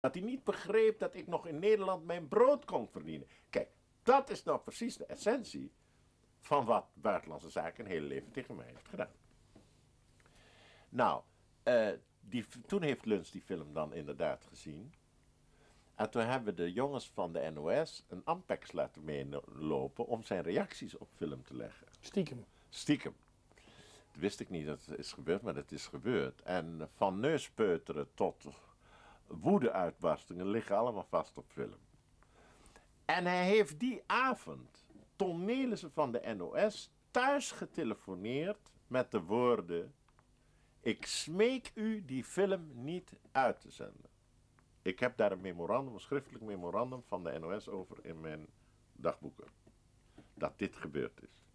Dat hij niet begreep dat ik nog in Nederland mijn brood kon verdienen. Kijk, dat is nou precies de essentie van wat Buitenlandse Zaken een hele leven tegen mij heeft gedaan. Nou, eh, die, toen heeft Luns die film dan inderdaad gezien. En toen hebben de jongens van de NOS een Ampex laten meelopen om zijn reacties op film te leggen. Stiekem. Stiekem. Dat wist ik niet dat het is gebeurd, maar het is gebeurd. En van neuspeuteren tot woedeuitbarstingen liggen allemaal vast op film. En hij heeft die avond Ton Nelissen van de NOS thuis getelefoneerd met de woorden: Ik smeek u die film niet uit te zenden. Ik heb daar een memorandum, een schriftelijk memorandum van de NOS over in mijn dagboeken. Dat dit gebeurd is.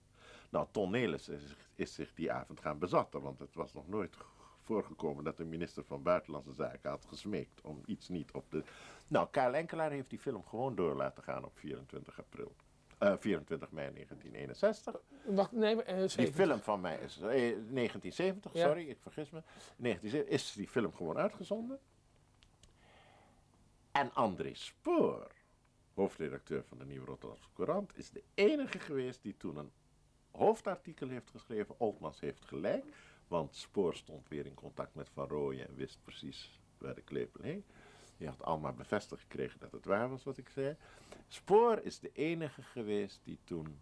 Nou, Ton is, is zich die avond gaan bezatten, want het was nog nooit voorgekomen dat de minister van Buitenlandse Zaken had gesmeekt om iets niet op de. Nou, Karel Enkelaar heeft die film gewoon door laten gaan op 24 april. Eh 24 mei 1961. Wacht, nee, eh, Die 70. film van mij is eh, 1970, Ja. sorry, ik vergis me. 1970 is die film gewoon uitgezonden. En André Spoor, hoofdredacteur van de Nieuwe Rotterdamse Courant, is de enige geweest die toen een hoofdartikel heeft geschreven. Oltmans heeft gelijk, want Spoor stond weer in contact met Van Rooyen en wist precies waar de klepel hing. Je had allemaal bevestigd gekregen dat het waar was wat ik zei. Spoor is de enige geweest die toen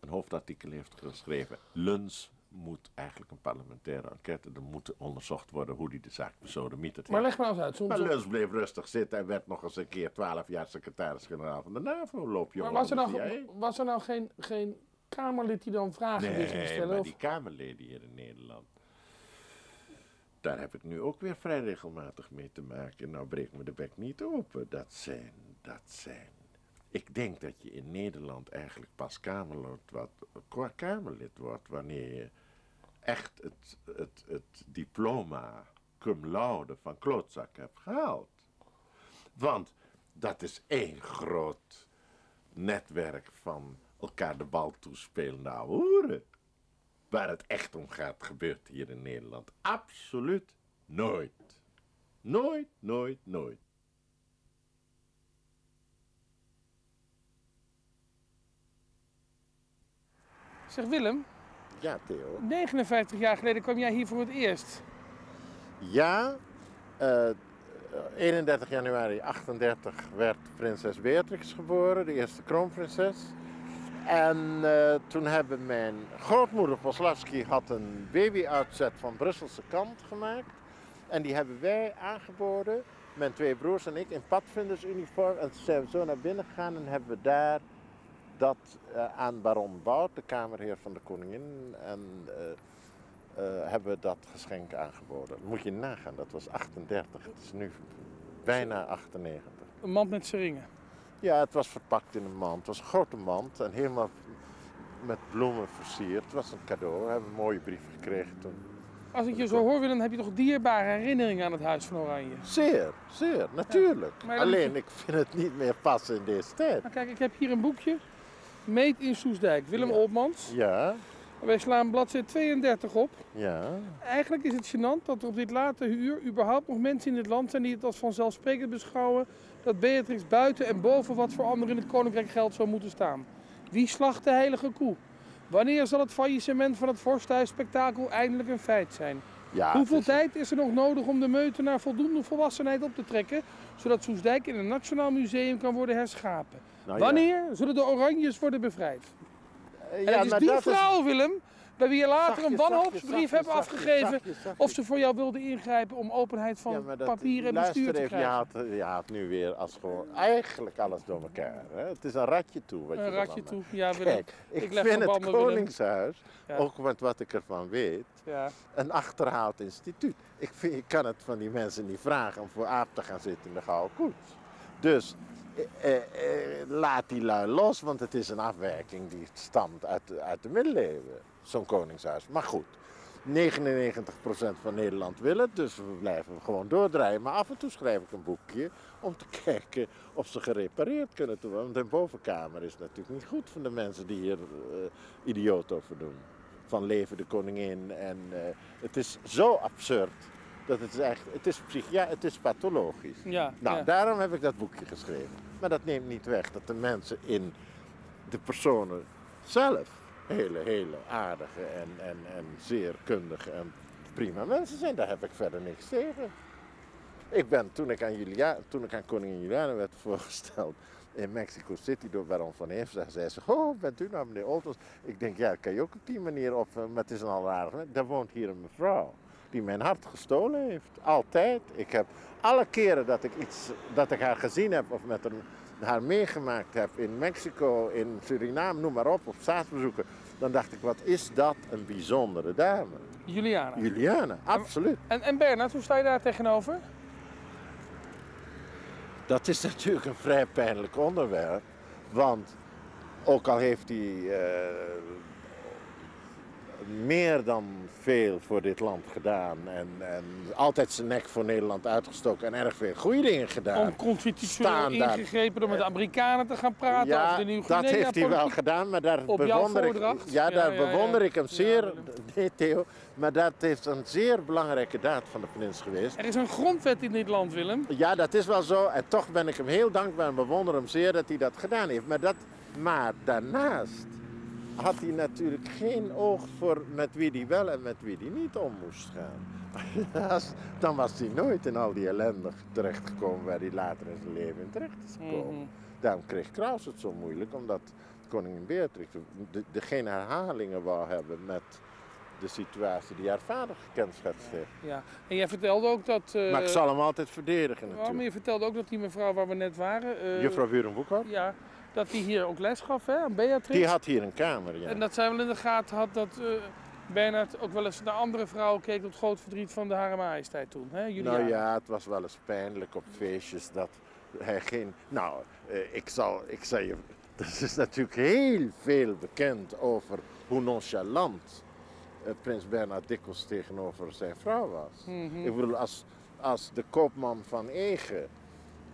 een hoofdartikel heeft geschreven. Luns moet eigenlijk een parlementaire enquête. Er moet onderzocht worden hoe hij de zaak besodemieterd Maar leg maar eens uit. Soms, Maar Luns bleef rustig zitten en werd nog eens een keer twaalf jaar secretaris-generaal van de NAVO. Loop maar was er nou, was er nou geen, geen Kamerlid die dan vragen wist te Nee, stellen? maar Of- die Kamerleden hier in Nederland. Daar heb ik nu ook weer vrij regelmatig mee te maken. Nou, breek me de bek niet open. Dat zijn, dat zijn. Ik denk dat je in Nederland eigenlijk pas Kamerlid qua Kamerlid wordt wanneer je echt het, het, het diploma cum laude van klootzak hebt gehaald. Want dat is één groot netwerk van elkaar de bal toespelende ouwe hoeren. Waar het echt om gaat, gebeurt hier in Nederland absoluut nooit. Nooit, nooit, nooit. Zeg Willem, Ja, Theo. 59 jaar geleden kwam jij hier voor het eerst. Ja, eh, 31 januari 38 werd prinses Beatrix geboren, de eerste kroonprinses. En eh, toen hebben mijn grootmoeder Poslavski had een babyuitzet van Brusselse kant gemaakt. En die hebben wij aangeboden, mijn twee broers en ik, in padvindersuniform. En toen zijn we zo naar binnen gegaan en hebben we daar dat eh, aan baron Bout, de kamerheer van de koningin, en eh, hebben we dat geschenk aangeboden. Moet je nagaan, dat was 38, het is nu bijna 98. Een mand met seringen. Ja, het was verpakt in een mand. Het was een grote mand en helemaal met bloemen versierd. Het was een cadeau. We hebben een mooie brief gekregen toen. Als ik je zo hoor, Willem, heb je toch dierbare herinneringen aan het Huis van Oranje? Zeer, zeer, natuurlijk. Alleen, ik vind het niet meer passen in deze tijd. Nou, kijk, ik heb hier een boekje. Meet in Soesdijk. Willem Ja. Oltmans. Ja, Wij slaan bladzijde 32 op. ja. Eigenlijk is het gênant dat er op dit late uur überhaupt nog mensen in dit land zijn die het als vanzelfsprekend beschouwen dat Beatrix buiten en boven wat voor anderen in het koninkrijk geldt zou moeten staan. Wie slacht de heilige koe? Wanneer zal het faillissement van het vorsthuisspektakel eindelijk een feit zijn? ja Hoeveel is- tijd is er nog nodig om de meute naar voldoende volwassenheid op te trekken, zodat Soesdijk in een nationaal museum kan worden herschapen? Nou ja. Wanneer zullen de Oranjes worden bevrijd? Eh, En ja, het is maar die is- vrouw, Willem, bij wie je later een wanhoopsbrief hebben afgegeven of ze voor jou wilde ingrijpen om openheid van Ja, maar dat- papier en bestuur te krijgen. haalt, je haalt nu weer als gewoon eigenlijk alles door elkaar. Hè? Het is een ratje toe. Wat je Een ratje toe. Ja. Kijk, ik, Ik vind het. Koningshuis, ook met wat ik ervan weet, Ja. een achterhaald instituut. Ik, vind, ik kan het van die mensen niet vragen om voor aap te gaan zitten in de gouden koets. Dus eh, eh, eh, laat die lui los, want het is een afwijking die stamt uit, uit de middeleeuwen, zo'n koningshuis. Maar goed, 99% van Nederland wil het, dus we blijven gewoon doordraaien. Maar af en toe schrijf ik een boekje om te kijken of ze gerepareerd kunnen worden. Want de bovenkamer is natuurlijk niet goed van de mensen die hier eh, idioot over doen. Van leven de koningin en het is zo absurd Dat het is echt, het is, psychia het is pathologisch. Ja, Nou, ja. daarom heb ik dat boekje geschreven. Maar dat neemt niet weg dat de mensen in de personen zelf hele, hele aardige en, en, en zeer kundige en prima mensen zijn. Daar heb ik verder niks tegen. Ik ben, toen ik aan, Julia, toen ik aan koningin Juliana werd voorgesteld in Mexico City door Baron van Heefsa, zei ze, oh, bent u nou meneer Olters? Ik denk, ja, dat kan je ook op die manier op, maar het is een al aardig. Daar woont hier een mevrouw die mijn hart gestolen heeft. Altijd. Ik heb alle keren dat ik, iets, dat ik haar gezien heb of met een, haar meegemaakt heb in Mexico, in Suriname, noem maar op, op staatsbezoeken, dan dacht ik, wat is dat een bijzondere dame. Juliana. Juliana, absoluut. En, en Bernard, hoe sta je daar tegenover? Dat is natuurlijk een vrij pijnlijk onderwerp. Want ook al heeft hij eh, meer dan veel voor dit land gedaan. En, en altijd zijn nek voor Nederland uitgestoken en erg veel goede dingen gedaan. Onconstitutioneel ingegrepen door met de Amerikanen te gaan praten ja, over de dat heeft hij wel gedaan, maar daar Op bewonder ik, ja, Ja, daar ja, bewonder ik hem zeer. Nee, Theo, maar dat heeft een zeer belangrijke daad van de prins geweest. Er is een grondwet in dit land, Willem. Ja, dat is wel zo. En toch ben ik hem heel dankbaar en bewonder hem zeer dat hij dat gedaan heeft. Maar, dat, maar daarnaast had hij natuurlijk geen oog voor met wie hij wel en met wie hij niet om moest gaan. Dan was hij nooit in al die ellende terechtgekomen waar hij later in zijn leven in terecht is gekomen. Mhm. Daarom kreeg Kraus het zo moeilijk, omdat koningin Beatrix de, de, geen herhalingen wou hebben met de situatie die haar vader gekenschetst heeft. Ja. En jij vertelde ook dat... eh, maar ik zal hem altijd verdedigen oh, natuurlijk. maar je vertelde ook dat die mevrouw waar we net waren... eh, Juffrouw Wuren Boekhart? Ja, dat die hier ook les gaf hè, aan Beatrix. Die had hier een kamer, ja. En dat zij wel in de gaten had dat eh Bernard ook wel eens naar andere vrouwen keek tot groot verdriet van de Hare Majesteit toen. Hè, Juliana? Nou ja, het was wel eens pijnlijk op feestjes dat hij geen... Nou, eh, ik, zal, ik zal je... Er is natuurlijk heel veel bekend over hoe nonchalant eh, prins Bernhard dikwijls tegenover zijn vrouw was. Mhm. Ik bedoel, als, als de koopman van Ege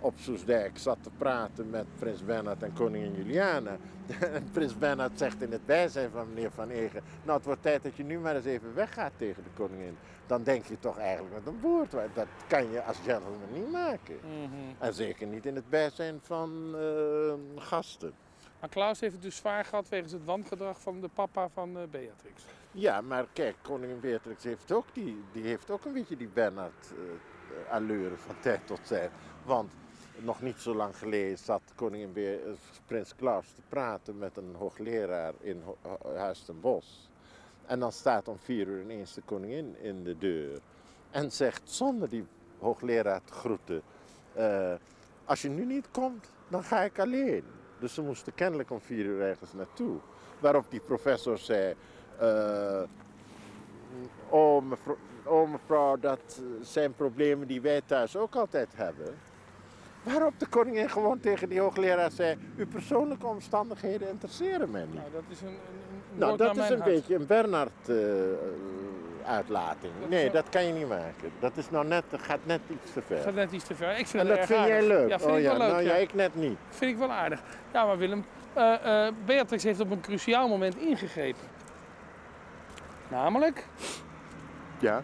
op Soesdijk zat te praten met prins Bernhard en koningin Juliana. En prins Bernhard zegt in het bijzijn van meneer Van Ege... Nou, het wordt tijd dat je nu maar eens even weggaat tegen de koningin. Dan denk je toch eigenlijk met een woord. Dat kan je als gentleman niet maken. Mhm. En zeker niet in het bijzijn van eh, gasten. Maar Klaus heeft het dus zwaar gehad wegens het wangedrag van de papa van eh, Beatrix. Ja, maar kijk, koningin Beatrix heeft ook, die, die heeft ook een beetje die Bernhard eh, allure van tijd tot tijd. Want nog niet zo lang geleden zat koningin Be- eh, prins Klaus te praten met een hoogleraar in Huis Bosch. En dan staat om vier uur ineens de koningin in de deur. En zegt zonder die hoogleraar te groeten, eh, als je nu niet komt, dan ga ik alleen. Dus ze moesten kennelijk om vier uur ergens naartoe. Waarop die professor zei, oh, mevrouw, dat zijn problemen die wij thuis ook altijd hebben. Waarop de koningin gewoon tegen die hoogleraar zei, uw persoonlijke omstandigheden interesseren mij niet. Nou, dat is een, een, een Nou, dat is een hart. beetje een Bernard-uitlating. Dat is nee, dat kan je niet maken. Dat is nou net, dat gaat net iets te ver. gaat net iets te ver. Ik vind En dat vind jij leuk? Ja, vind oh ik ja, wel leuk. nou ja. ja, ik net niet. Vind ik wel aardig. Ja, maar Willem, eh, eh, Beatrix heeft op een cruciaal moment ingegrepen. Namelijk Ja.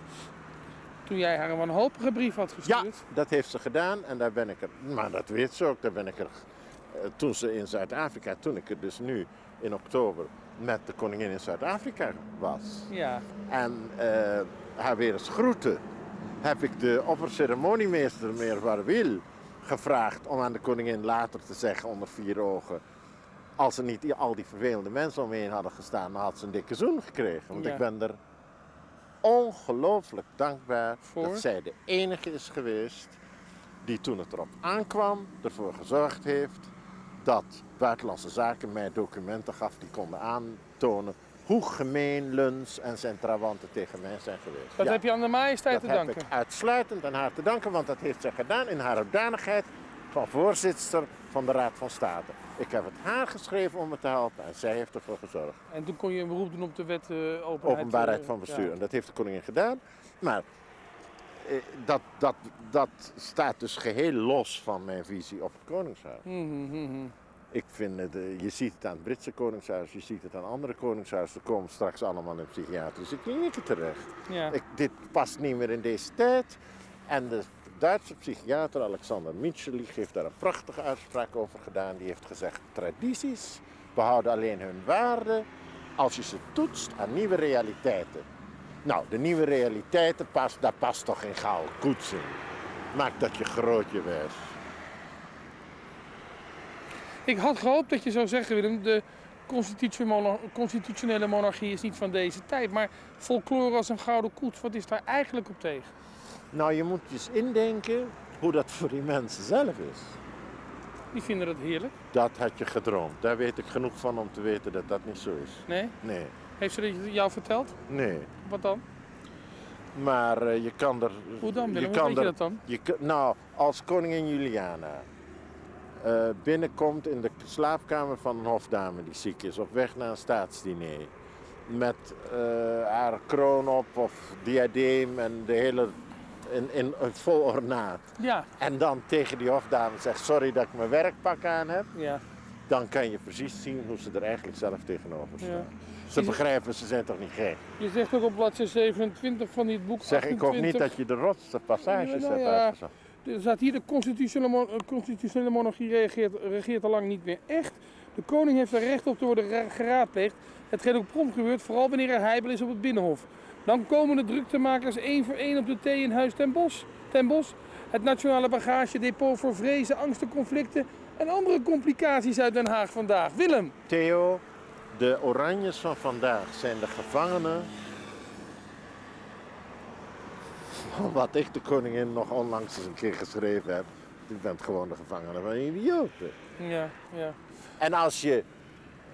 Toen jij haar een wanhopige brief had ja, gestuurd. dat heeft ze gedaan en daar ben ik er, maar dat weet ze ook, daar ben ik er, eh, toen ze in Zuid-Afrika, toen ik er dus nu in oktober met de koningin in Zuid-Afrika was. Ja. en eh, haar weer eens groeten, heb ik de opperceremoniemeester, meneer Warwil, gevraagd om aan de koningin later te zeggen onder vier ogen. Als er niet al die vervelende mensen om me heen hadden gestaan, dan had ze een dikke zoen gekregen. Want Ja. ik ben er ongelooflijk dankbaar Voor? dat zij de enige is geweest die toen het erop aankwam ervoor gezorgd heeft dat Buitenlandse Zaken mij documenten gaf die konden aantonen hoe gemeen Luns en zijn trawanten tegen mij zijn geweest. Dat Ja, heb je aan de majesteit dat te heb danken. ik uitsluitend aan haar te danken, want dat heeft zij gedaan in haar hoedanigheid van voorzitter van de Raad van State. Ik heb het haar geschreven om me te helpen en zij heeft ervoor gezorgd. En toen kon je een beroep doen op de wet eh, openbaarheid, Openbaarheid eh, van bestuur. ja. En dat heeft de koningin gedaan. Maar eh, dat, dat, dat staat dus geheel los van mijn visie op het koningshuis. Mhm, mhm. Ik vind het, je ziet het aan het Britse koningshuis, je ziet het aan andere koningshuizen. Er komen straks allemaal in psychiatrische klinieken terecht. Ja. Ik, dit past niet meer in deze tijd. En de Duitse psychiater Alexander Mitscherlich heeft daar een prachtige uitspraak over gedaan. Die heeft gezegd, tradities behouden alleen hun waarde als je ze toetst aan nieuwe realiteiten. Nou, de nieuwe realiteiten, past, daar past toch geen gouden koets in. Maakt dat je grootje werd. Ik had gehoopt dat je zou zeggen, Willem, de constitutionele monarchie is niet van deze tijd. Maar folklore als een gouden koets, wat is daar eigenlijk op tegen? Nou, je moet eens indenken hoe dat voor die mensen zelf is. Die vinden het heerlijk. Dat had je gedroomd. Daar weet ik genoeg van om te weten dat dat niet zo is. Nee? Nee, Heeft ze dat jou verteld? nee. Wat dan? Maar eh, je kan er... Hoe dan, Willem? Je Hoe kan weet je er, dat dan? je kan- nou, als koningin Juliana eh, binnenkomt in de slaapkamer van een hofdame die ziek is, op weg naar een staatsdiner, met eh, haar kroon op of diadeem en de hele in, in, in vol ornaat. Ja, En dan tegen die hofdame zegt, sorry dat ik mijn werkpak aan heb, ja. dan kan je precies zien hoe ze er eigenlijk zelf tegenover staan. Ja. Ze begrijpen, ze zijn toch niet gek. Je zegt ook op bladzijde 27 van dit boek Zeg, ik hoop niet 28, dat je de rotste passages nou hebt ja. uitgezocht. Er staat hier, de constitutionele, eh, constitutionele monarchie reageert, regeert al lang niet meer echt. De koning heeft er recht op te worden ra- geraadpleegd. Hetgeen ook prompt gebeurt, vooral wanneer er heibel is op het Binnenhof. Dan komen de druktemakers één voor één op de thee in Huis ten Bos. Ten Bos. Het nationale bagagedepot voor vrezen, angsten, conflicten en andere complicaties uit Den Haag vandaag. Willem, Theo, de Oranjes van vandaag zijn de gevangenen. van Wat ik de koningin nog onlangs eens een keer geschreven heb. Je bent gewoon de gevangene van idioten. ja, ja. En als je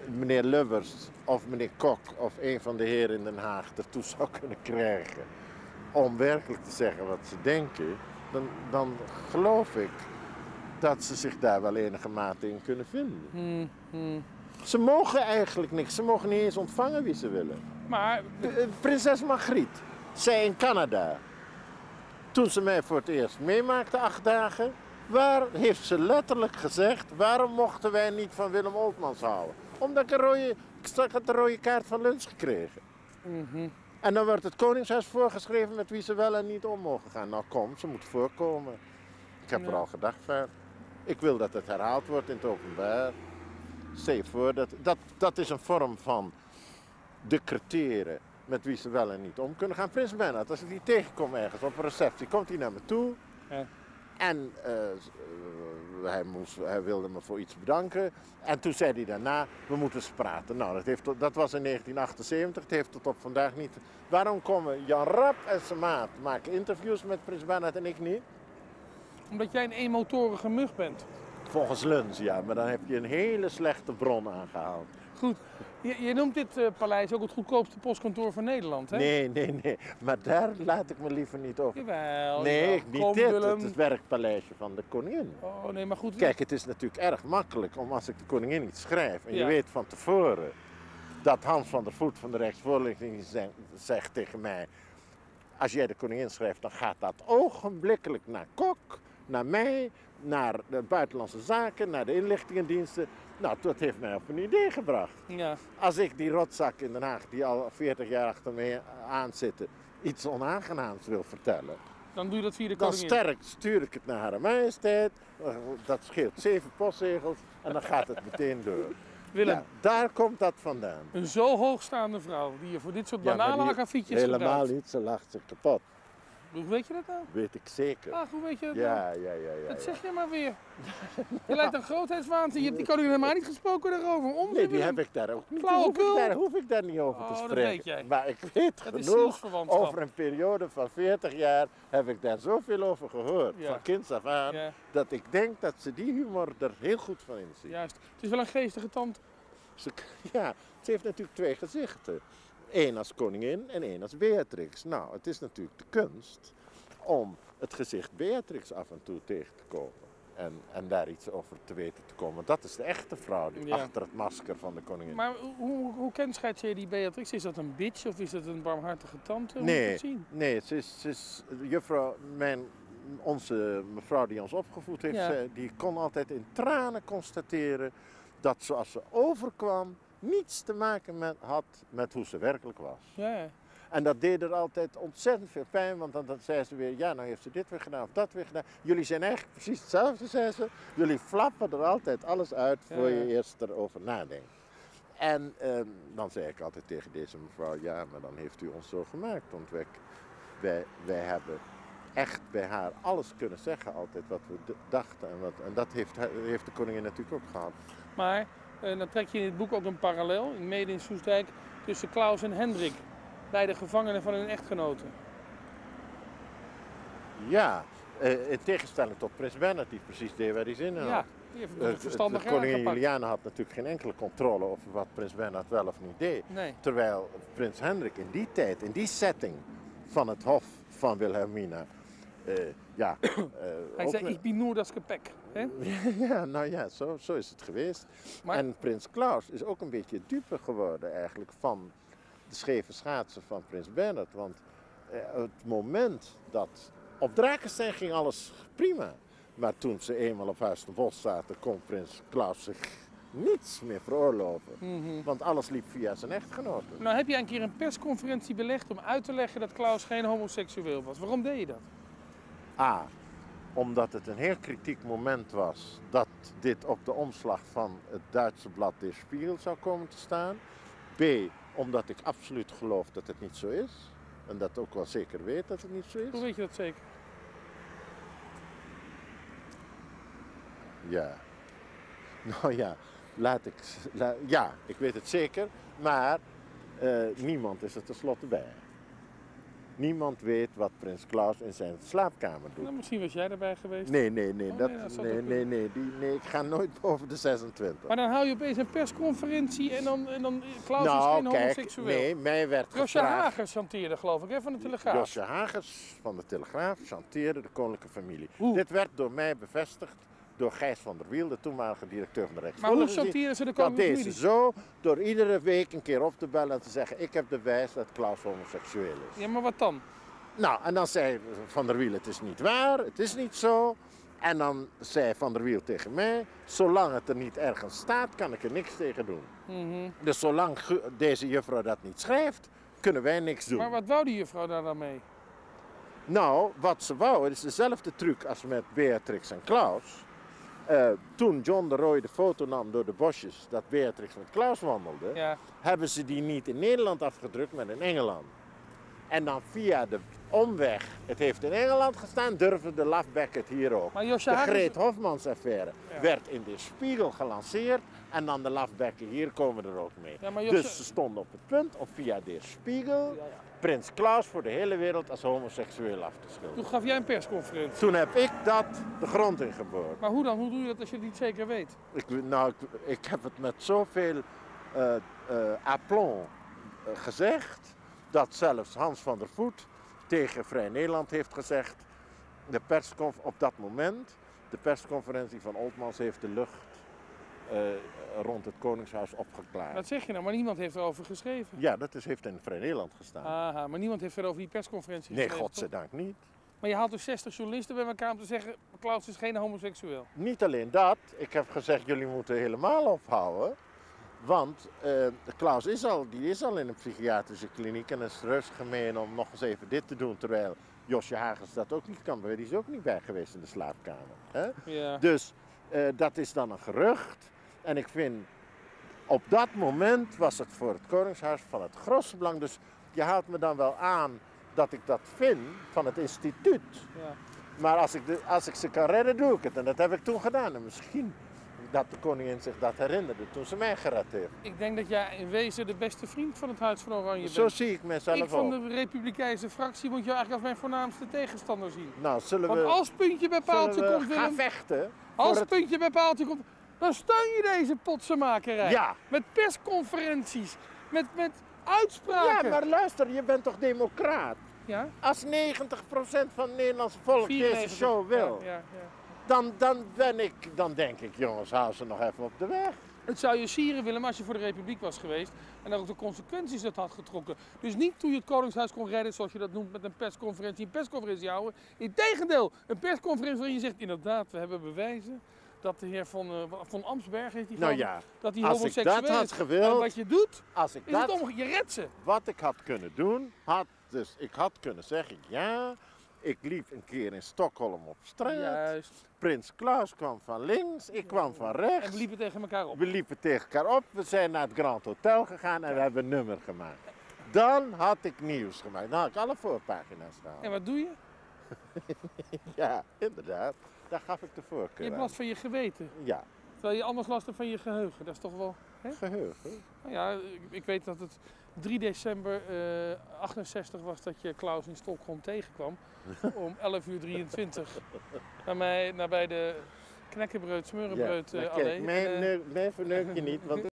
meneer Lubbers of meneer Kok of een van de heren in Den Haag ertoe zou kunnen krijgen om werkelijk te zeggen wat ze denken, dan, dan geloof ik dat ze zich daar wel enige mate in kunnen vinden. Hmm, hmm. Ze mogen eigenlijk niks. Ze mogen niet eens ontvangen wie ze willen. Maar Eh, Prinses Margriet, zij in Canada. Toen ze mij voor het eerst meemaakte, acht dagen, waar heeft ze letterlijk gezegd: waarom mochten wij niet van Willem Oltmans houden? Omdat ik een rode, ik het een rode kaart van lunch gekregen. mhm. En dan wordt het Koningshuis voorgeschreven met wie ze wel en niet om mogen gaan. Nou kom, ze moet voorkomen. Ik heb er al gedacht van. Ik wil dat het herhaald wordt in het openbaar. Stel voor, dat, dat, dat is een vorm van decreteren met wie ze wel en niet om kunnen gaan. Prins Bernhard, als ik die tegenkom ergens op een receptie, komt hij naar me toe. Ja. En eh, hij, moest, hij wilde me voor iets bedanken. En toen zei hij daarna, we moeten eens praten. Nou, dat, heeft, dat was in 1978, het heeft tot op vandaag niet... Waarom komen Jan Rap en zijn maat maken interviews met Prins Bernhard en ik niet? omdat jij een eenmotorige mug bent. Volgens Luns, ja, maar dan heb je een hele slechte bron aangehaald. Goed, je, je noemt dit eh, paleis ook het goedkoopste postkantoor van Nederland, hè? Nee, nee, nee, maar daar laat ik me liever niet over. Jawel. Nee, niet Kom, dit, Willem. het is het werkpaleisje van de koningin. Oh nee, maar goed. Kijk, het is natuurlijk erg makkelijk om als ik de koningin iets schrijf en je weet van tevoren dat Hans van der Voet van de Rijksvoorlichting ze- zegt tegen mij: als jij de koningin schrijft, dan gaat dat ogenblikkelijk naar Kok, naar mij, naar de buitenlandse zaken, naar de inlichtingendiensten. Nou, dat heeft mij op een idee gebracht. Ja, Als ik die rotzak in Den Haag, die al 40 jaar achter me aan zitten, iets onaangenaams wil vertellen, dan doe je dat via de dan koningin. sterk stuur ik het naar Hare Majesteit. Eh, Dat scheelt zeven postzegels en dan gaat het meteen door. Willem, Ja, daar komt dat vandaan. een zo hoogstaande vrouw die je voor dit soort Ja, die- bananenakkefietjes Helemaal gebruikt. niet, ze lacht zich kapot. Hoe weet je dat nou? Weet ik zeker. Ach, hoe weet je dat? Ja, ja, ja, ja. Dat ja. zeg je maar weer. Je lijkt een grootheidswaanzin. Je hebt die koningin helemaal niet gesproken daarover. Om Nee, die heb ik daar ook niet. Hoef ik, daar, hoef ik daar niet over Oh, te dat spreken. weet jij. Maar ik weet Dat genoeg. Over een periode van 40 jaar heb ik daar zoveel over gehoord. Ja. Van kinds af aan. Ja, Dat ik denk dat ze die humor er heel goed van inzien. juist. Het is wel een geestige tand. Ja, ze heeft natuurlijk twee gezichten. Eén als koningin en één als Beatrix. Nou, het is natuurlijk de kunst om het gezicht Beatrix af en toe tegen te komen. En, en daar iets over te weten te komen. Dat is de echte vrouw die Ja. achter het masker van de koningin. Maar hoe, hoe kenscheidt je die Beatrix? Is dat een bitch of is dat een barmhartige tante? Hoe nee, het zien? nee ze is, ze is juffrouw, mijn, onze mevrouw die ons opgevoed heeft, Ja. die kon altijd in tranen constateren dat zoals ze overkwam niets te maken met, had met hoe ze werkelijk was. Ja. En dat deed er altijd ontzettend veel pijn, want dan, dan zei ze weer, ja, nou heeft ze dit weer gedaan of dat weer gedaan. Jullie zijn eigenlijk precies hetzelfde, zei ze. Jullie flappen er altijd alles uit voor Ja, je eerst erover nadenkt. En ehm, dan zei ik altijd tegen deze mevrouw, ja, maar dan heeft u ons zo gemaakt. Want wij, wij, wij hebben echt bij haar alles kunnen zeggen altijd wat we dachten. En, wat, en dat heeft, heeft de koningin natuurlijk ook gehad. Maar eh, dan trek je in het boek ook een parallel, in Mede in Soestdijk, tussen Klaus en Hendrik. Beide gevangenen van hun echtgenoten. Ja, eh, in tegenstelling tot prins Bernhard, die precies deed waar hij zin in had. Ja, die heeft Eh, verstandig koningin. Juliana had natuurlijk geen enkele controle over wat prins Bernhard wel of niet deed. Nee. Terwijl prins Hendrik in die tijd, in die setting van het hof van Wilhelmina, ja... eh, Hij zei, met- ik ben nur das Gepäck. Hè? ja, nou ja, zo, zo is het geweest. Maar- En prins Klaus is ook een beetje dupe geworden eigenlijk van de scheve schaatsen van prins Bernhard. Want eh, het moment dat op Drakenstein ging alles prima. Maar toen ze eenmaal op Huis ten Bos zaten, kon prins Klaus zich niets meer veroorloven. Mhm. Want alles liep via zijn echtgenoten. Nou heb je een keer een persconferentie belegd om uit te leggen dat Klaus geen homoseksueel was. Waarom deed je dat? A, omdat het een heel kritiek moment was dat dit op de omslag van het Duitse blad Der Spiegel zou komen te staan. B, omdat ik absoluut geloof dat het niet zo is. En dat ook wel zeker weet dat het niet zo Hoe is. weet je dat zeker? Ja. Nou ja, laat ik. ja, ik weet het zeker. Maar eh, niemand is er tenslotte bij. Niemand weet wat prins Klaus in zijn slaapkamer doet. Nou, misschien was jij erbij geweest. Nee, nee, nee. Oh, Dat, nee, dat nee, nee, nee, die, nee. Ik ga nooit boven de 26. Maar dan hou je opeens een persconferentie en dan, en dan Klaus is nou, geen kijk, homoseksueel. nee, mij werd Josje gevraagd... Hager chanteerde geloof ik, hè, van de Telegraaf. Josje Hagers van de Telegraaf chanteerde de koninklijke familie. Hoe? Dit werd door mij bevestigd door Gijs van der Wiel, de toenmalige directeur van de maar hoe chanteerden ze de Dat koninklijke deed ze familie? zo door iedere week een keer op te bellen en te zeggen: Ik heb de bewijs dat Klaus homoseksueel is. Ja, maar wat dan? Nou, en dan zei Van der Wiel: Het is niet waar, het is niet zo. En dan zei Van der Wiel tegen mij: Zolang het er niet ergens staat, kan ik er niks tegen doen. Mhm. Dus zolang deze juffrouw dat niet schrijft, kunnen wij niks doen. Maar wat wou die juffrouw daar dan mee? Nou, wat ze wou, het is dezelfde truc als met Beatrix en Klaus. Eh, toen John de Roy de foto nam door de bosjes dat Beatrix met Klaus wandelde, Ja. hebben ze die niet in Nederland afgedrukt, maar in Engeland. En dan via de omweg, het heeft in Engeland gestaan, durfde de Lafbeck het hier ook. Maar Josje De. Greet Hofmans affaire Ja. werd in de Spiegel gelanceerd en dan de Lafbekken hier komen er ook mee. Ja, maar Josje- Dus ze stonden op het punt om via de Spiegel. Prins Klaus voor de hele wereld als homoseksueel af te schilderen. Toen gaf jij een persconferentie. Toen heb ik dat de grond ingeboord. Maar hoe dan? Hoe doe je dat als je het niet zeker weet? Ik, nou, ik, ik heb het met zoveel eh, aplomb eh, gezegd, dat zelfs Hans van der Voet tegen Vrij Nederland heeft gezegd, de persconf op dat moment, de persconferentie van Oltmans heeft de lucht rond het Koningshuis opgeklaard. Wat zeg je nou? Maar niemand heeft erover geschreven. Ja, dat is, heeft in Vrij Nederland gestaan. Aha, maar niemand heeft verder over die persconferentie nee, geschreven, godzijdank niet. Maar je haalt dus 60 journalisten bij elkaar om te zeggen... Klaus is geen homoseksueel. Niet alleen dat, ik heb gezegd jullie moeten helemaal ophouden. Want eh, Klaus is al, die is al in een psychiatrische kliniek en het is reuze gemeen om nog eens even dit te doen. Terwijl Josje Hagers dat ook niet kan, die is ook niet bij geweest in de slaapkamer. Hè? Ja. Dus eh, dat is dan een gerucht. En ik vind, op dat moment was het voor het Koningshuis van het grootste belang. Dus je haalt me dan wel aan dat ik dat vind van het instituut. ja. Maar als ik, de, als ik ze kan redden, doe ik het. En dat heb ik toen gedaan. En misschien dat de koningin zich dat herinnerde toen ze mij gered heeft. Ik denk dat jij in wezen de beste vriend van het Huis van Oranje bent. Zo zie ik mezelf ik van de Republikeinse fractie moet jou eigenlijk als mijn voornaamste tegenstander zien. Nou, zullen Want we, als puntje bij paaltje we komt, gaan Willem, vechten? voor als het- puntje bij paaltje komt, dan steun je deze potsenmakerij. Ja. Met persconferenties, met, met uitspraken. Ja, maar luister, je bent toch democraat? Ja? Als 90% van het Nederlandse volk deze 94. show wil, Ja, ja, ja. Dan, dan, ben ik, dan denk ik, jongens, haal ze nog even op de weg. Het zou je sieren, Willem, als je voor de Republiek was geweest en ook de consequenties dat had getrokken. Dus niet toen je het Koningshuis kon redden, zoals je dat noemt, met een persconferentie, een persconferentie houden. Integendeel, een persconferentie waarin je zegt, inderdaad, we hebben bewijzen dat de heer van, eh, van Amsberg heet die Nou ja, dat hij als ik homoseksueel dat had is. En gewild, wat je doet, als ik is het dat om, je redt ze. wat ik had kunnen doen, had dus ik had kunnen zeggen ja. Ik liep een keer in Stockholm op straat. Juist. Prins Klaus kwam van links, ik kwam van rechts. En we liepen tegen elkaar op. We liepen tegen elkaar op, we zijn naar het Grand Hotel gegaan en we hebben een nummer gemaakt. Dan had ik nieuws gemaakt. Dan had ik alle voorpagina's En gehaald. wat doe je? Ja, inderdaad. Daar gaf ik de Je voorkeur hebt aan. last van je geweten. Ja, Terwijl je anders last hebt van je geheugen. Dat is toch wel... geheugen. Nou ja, ik, ik weet dat het 3 december eh 68 was dat je Klaus in Stockholm tegenkwam. om 11 uur 23. Naar, mij, naar bij de knekkenbreud, smeurenbreud Ja, eh, maar allee. kijk, mij, En, eh, nee, mij verneuk je niet, want